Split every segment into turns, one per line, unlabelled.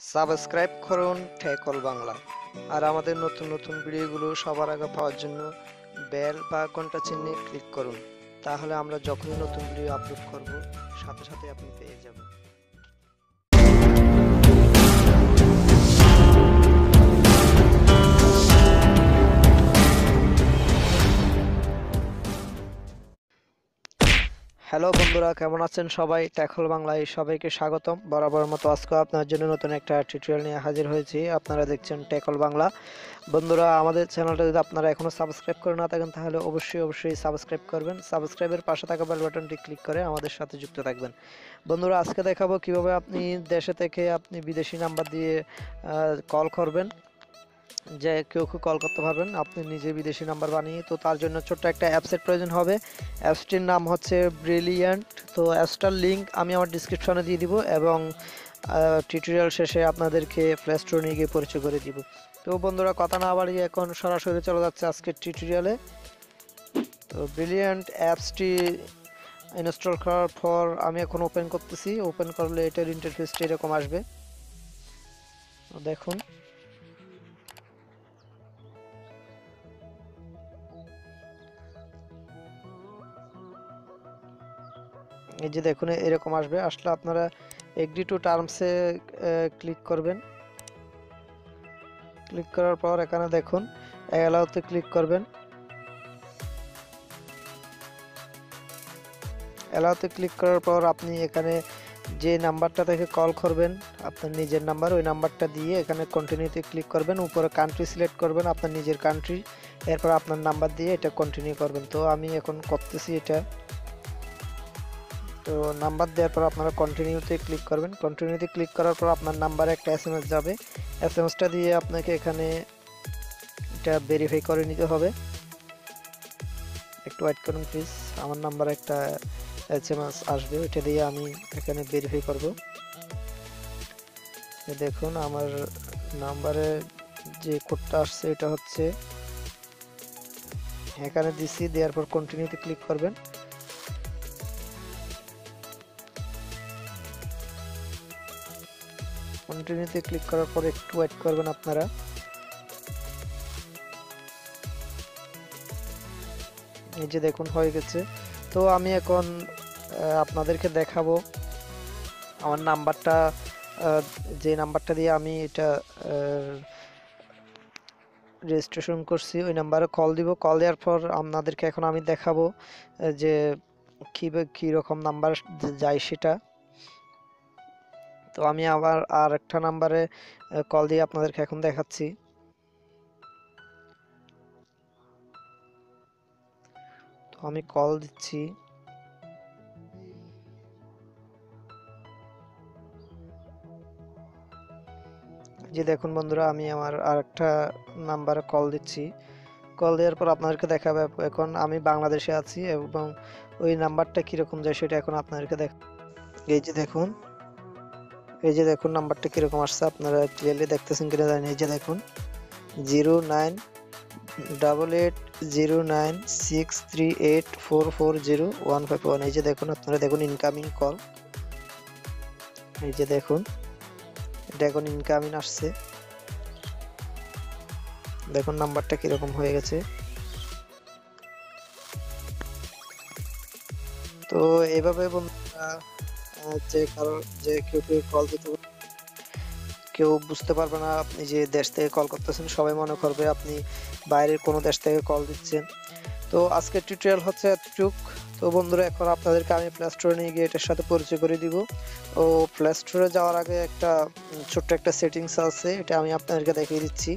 Subscribe করুন ঠেকল বাংলা। আর আমাদের নতুন নতুন ভিডিওগুলো সবার আগে পাওয়ার জন্য বেল বা ঘণ্টা চিহ্নে ক্লিক করুন। তাহলে আমরা যখনই নতুন ভিডিও আপলোড করব, সাথে সাথে আপনি পেয়ে যাবেন। হ্যালো বন্ধুরা, কেমন আছেন সবাই? ট্যাকল বাংলায় সবাইকে স্বাগতম। বরাবর মতো আজকে আপনার জন্য নতুন একটা টিউটোরিয়াল নিয়ে হাজির হয়েছি। আপনারা দেখছেন ট্যাকল বাংলা। বন্ধুরা, আমাদের চ্যানেলটা যদি আপনারা এখনও সাবস্ক্রাইব করে না থাকেন, তাহলে অবশ্যই অবশ্যই সাবস্ক্রাইব করবেন। সাবস্ক্রাইবের পাশে থাকা বেল বাটনটি ক্লিক করে আমাদের সাথে যুক্ত থাকবেন। বন্ধুরা, আজকে দেখাবো কীভাবে আপনি দেশে থেকে আপনি বিদেশি নাম্বার দিয়ে কল করবেন। যে কেউ কেউ কল করতে পারবেন। আপনি নিজে বিদেশি নাম্বার বানিয়ে, তো তার জন্য ছোট্ট একটা অ্যাপসের প্রয়োজন হবে। অ্যাপসটির নাম হচ্ছে ব্রিলিয়ান্ট তো অ্যাপসটার লিঙ্ক আমি আমার ডিসক্রিপশনে দিয়ে দিব এবং টিউটোরিয়াল শেষে আপনাদেরকে প্লে স্টোর নিয়ে গিয়ে পরিচয় করে দিব। তো বন্ধুরা, কথা না বাড়িয়ে এখন সরাসরি চলে যাচ্ছে আজকের টিউটোরিয়ালে তো ব্রিলিয়ান্ট অ্যাপসটি ইনস্টল করার পর আমি এখন ওপেন করতেছি। ওপেন করলে এটার ইন্টারফেসটি এরকম আসবে। দেখুন। এই যে দেখুন, এরকম আসবে। আসলে আপনারা এগ্রি টু টার্মসে ক্লিক করবেন। ক্লিক করার পর এখানে দেখুন অ্যালাউতে ক্লিক করবেন। অ্যালাউতে ক্লিক করার পর আপনি এখানে যে নাম্বারটা থেকে কল করবেন, আপনার নিজের নাম্বার ওই নাম্বারটা দিয়ে এখানে কন্টিনিউতে ক্লিক করবেন। উপরে কান্ট্রি সিলেক্ট করবেন আপনার নিজের কান্ট্রি এরপর আপনার নাম্বার দিয়ে এটা কন্টিনিউ করবেন। তো আমি এখন করতেছি এটা। তো নাম্বার দেওয়ার পর আপনারা কন্টিনিউতে ক্লিক করবেন। কন্টিনিউতে ক্লিক করার পর আপনার নাম্বারে একটা এস এম এস যাবে। এস এম এসটা দিয়ে আপনাকে এখানে এটা ভেরিফাই করে নিতে হবে। একটু ওয়েট করুন প্লিজ আমার নাম্বারে একটা এস এম এস আসবে, ওইটা দিয়ে আমি এখানে ভেরিফাই করব। দেখুন, আমার নাম্বারে যে কোডটা আসছে এটা হচ্ছে, এখানে দিছি, দেওয়ার পর কন্টিনিউতে ক্লিক করবেন। কন্টিনিউতে ক্লিক করার পর একটু ওয়েট করবেন আপনারা। এই যে দেখুন, হয়ে গেছে। তো আমি এখন আপনাদেরকে দেখাবো আমার নাম্বারটা যে নাম্বারটা দিয়ে আমি এটা রেজিস্ট্রেশন করছি, ওই নাম্বারে কল দিব। কল দেওয়ার পর আপনাদেরকে এখন আমি দেখাবো যে কী কী রকম নাম্বার যায় সেটা। তো আমি আবার আর একটা নাম্বারে কল দিয়ে আপনাদেরকে এখন দেখাচ্ছি। তো আমি কল দিচ্ছি। যে দেখুন বন্ধুরা, আমি আমার আর একটা নাম্বারে কল দিচ্ছি। কল দেওয়ার পর আপনাদেরকে দেখাবে এখন আমি বাংলাদেশে আছি এবং ওই নাম্বারটা কীরকম যায় সেটা এখন আপনাদেরকে দেখ এই যে দেখুন। এই যে দেখুন নাম্বারটা কীরকম আসছে, আপনারা ক্লিয়ারলি দেখতেছেন কিনা জানি এই যে দেখুন zero nine double eight zero nine six three eight four four zero one five one এই যে দেখুন, আপনারা দেখুন ইনকামিং কল এই যে দেখুন, এটা এখন ইনকামিং আসছে। দেখুন নাম্বারটা কীরকম হয়ে গেছে। তো এভাবে বন্ধুরা যে কারও যে কেউ কেউ কল দিতে কেউ বুঝতে পারবে না আপনি যে দেশ থেকে কল করতেছেন, সবাই মনে করবে আপনি বাইরের কোনো দেশ থেকে কল দিচ্ছেন। তো আজকের টিউটোরিয়াল হচ্ছে এতটুক তো বন্ধুরা, এখন আপনাদেরকে আমি প্লে স্টোরে নিয়ে গিয়ে এটার সাথে পরিচয় করে দিব। ও প্লে স্টোরে যাওয়ার আগে একটা ছোট্ট একটা সেটিংস আছে, এটা আমি আপনাদেরকে দেখিয়ে দিচ্ছি।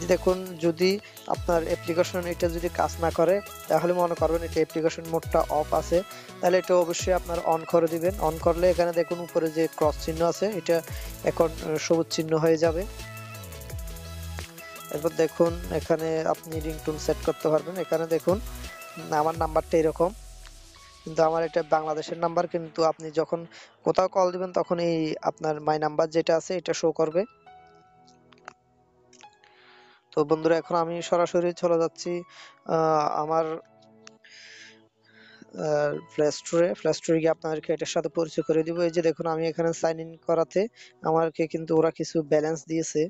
যে দেখুন, যদি আপনার অ্যাপ্লিকেশন এটা যদি কাজ না করে, তাহলে মনে করবেন এটা অ্যাপ্লিকেশন মোডটা অফ আছে। তাহলে এটা অবশ্যই আপনার অন করে দিবেন। অন করলে এখানে দেখুন, উপরে যে ক্রস চিহ্ন আছে, এটা এখন সবুজ চিহ্ন হয়ে যাবে। এরপর দেখুন, এখানে আপনি রিংটোন সেট করতে পারবেন। এখানে দেখুন, আমার নাম্বারটা এরকম। কিন্তু আমার এটা বাংলাদেশের নাম্বার কিন্তু আপনি যখন কোথাও কল দিবেন, তখন এই আপনার মাই নাম্বার যেটা আছে, এটা শো করবে। তো বন্ধুরা, এখন আমি সরাসরি চলে যাচ্ছি আমার প্লে স্টোরে প্লে স্টোরে গিয়ে আপনাদেরকে এটার সাথে পরিচয় করে দিব। এই যে দেখুন, আমি এখানে সাইন ইন করাতে আমাকে কিন্তু ওরা কিছু ব্যালেন্স দিয়েছে।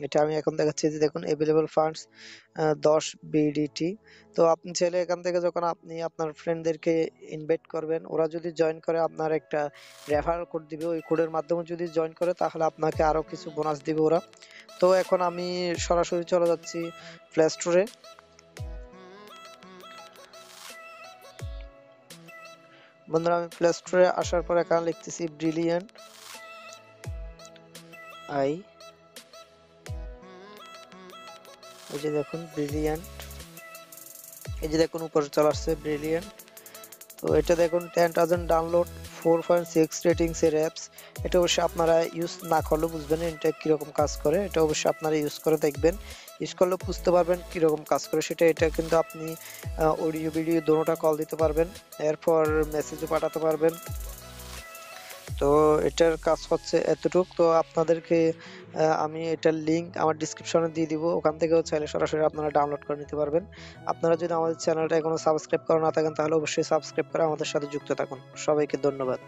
এটা আমি এখন দেখাচ্ছি যে দেখুন অ্যাভেলেবল ফান্ডস দশ বিডিটি তো আপনি চাইলে এখান থেকে যখন আপনি আপনার ফ্রেন্ডদেরকে ইনভাইট করবেন, ওরা যদি জয়েন করে, আপনার একটা রেফারেল কোড দিবে। ওই কোডের মাধ্যমে যদি জয়েন করে, তাহলে আপনাকে আরও কিছু বোনাস দিবে ওরা। তো এখন আমি সরাসরি চলে যাচ্ছি প্লে স্টোরে বন্ধুরা, আমি প্লে স্টোরে আসার পর এখানে লিখতেছি ব্রিলিয়ান্ট আই এই যে দেখুন ব্রিলিয়ান্ট এই যে দেখুন, উপরে চলে আসছে ব্রিলিয়ান্ট তো এটা দেখুন ten thousand download four point six ratings এর অ্যাপস এটা অবশ্যই আপনারা ইউজ না করলে বুঝবেন এটা কীরকম কাজ করে। এটা অবশ্যই আপনারা ইউজ করে দেখবেন। ইউজ করলে বুঝতে পারবেন কীরকম কাজ করে। সেটা, এটা কিন্তু আপনি অডিও ভিডিও দোনোটা কল দিতে পারবেন। এরপর মেসেজও পাঠাতে পারবেন। তো এটার কাজ হচ্ছে এতটুক। তো আপনাদেরকে আমি এটার লিঙ্ক আমার ডিসক্রিপশনে দিয়ে দিব। ওখান থেকেও চাইলে সরাসরি আপনারা ডাউনলোড করে নিতে পারবেন। আপনারা যদি আমাদের চ্যানেলটা এখনও সাবস্ক্রাইব করা না থাকেন, তাহলে অবশ্যই সাবস্ক্রাইব করে আমাদের সাথে যুক্ত থাকুন। সবাইকে ধন্যবাদ।